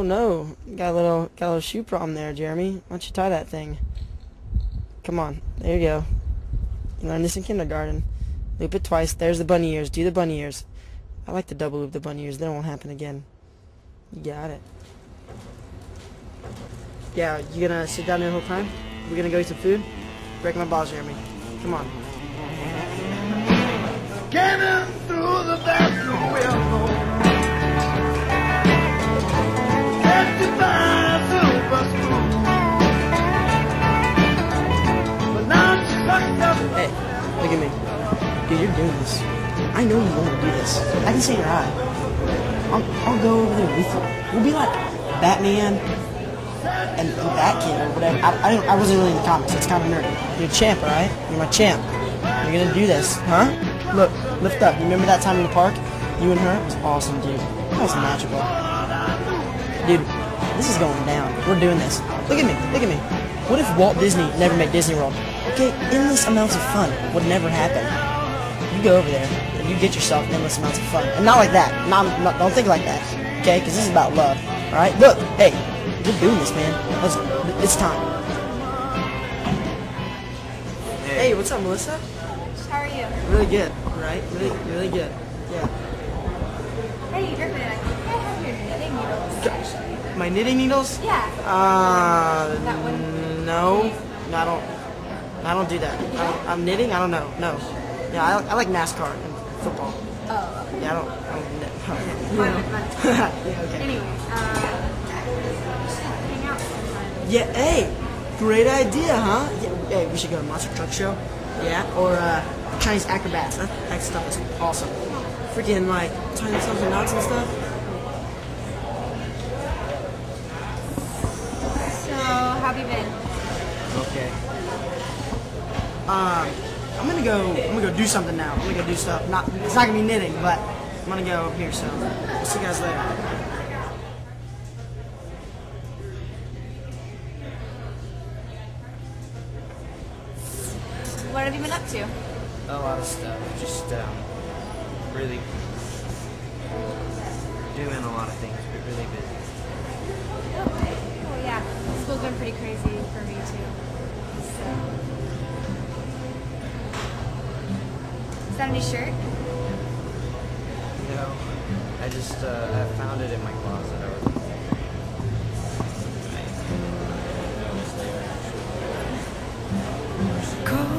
Oh no, got a little got a little shoe problem there, Jeremy. Why don't you tie that thing? Come on, there you go. You learned this in kindergarten. Loop it twice. There's the bunny ears. Do the bunny ears. I like to double loop the bunny ears. That won't happen again. You got it. Yeah, you gonna sit down there the whole time? We're gonna go eat some food? Break my balls, Jeremy. Come on. Through the. Look at me. Dude, you're doing this. I know you want to do this. I can see your eye. I'll, I'll go over there with you. We'll be like Batman and, and or whatever. I, I, I wasn't really in the comics. It's kind of nerdy. You're a champ, alright? You're my champ. You're gonna do this, huh? Look, lift up. You remember that time in the park? You and her? It was awesome, dude. That was magical. Dude, this is going down. We're doing this. Look at me. Look at me. What if Walt Disney never made Disney World? Okay, endless amounts of fun would never happen. You go over there and you get yourself endless amounts of fun, and not like that. Not, not don't think like that, okay? Because this is about love. All right. Look, hey, we're doing this, man. Let's. It's time. Hey, what's up, Melissa? How are you? Really good, right? Really, really good. Yeah. Hey, Griffin, I think I have your knitting needles, actually. My knitting needles? Yeah. Uh, That one? no, no, I don't. I don't do that. I don't, I'm knitting. I don't know. No. Yeah, I, I like NASCAR and football. Oh, okay. Yeah, I don't. I don't knit. Yeah, okay. Anyway, uh, hang out. Yeah, hey, great idea, huh? Yeah, hey, we should go to Monster Truck Show. Yeah, or uh, Chinese acrobats. That, that stuff is awesome. Freaking like tying themselves in knots and stuff. So, how have you been? Okay. Um, I'm gonna go. I'm gonna go do something now. I'm gonna go do stuff. Not. It's not gonna be knitting, but I'm gonna go up here. So, I'll see you guys later. What have you been up to? A lot of stuff. Just um, really doing a lot of things, but really busy. Oh, yeah. School's been pretty crazy Is that a new shirt? You know, I just uh, I found it in my closet. I was. I noticed there. Oh,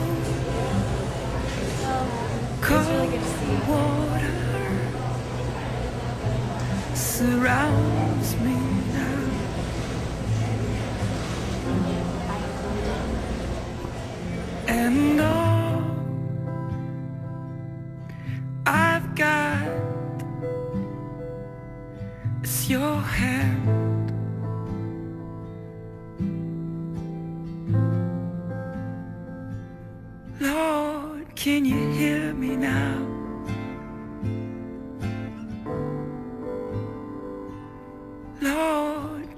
it's really good to see you. water surrounds me now.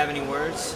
have any words.